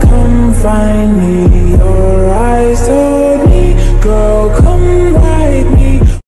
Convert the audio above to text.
come find me.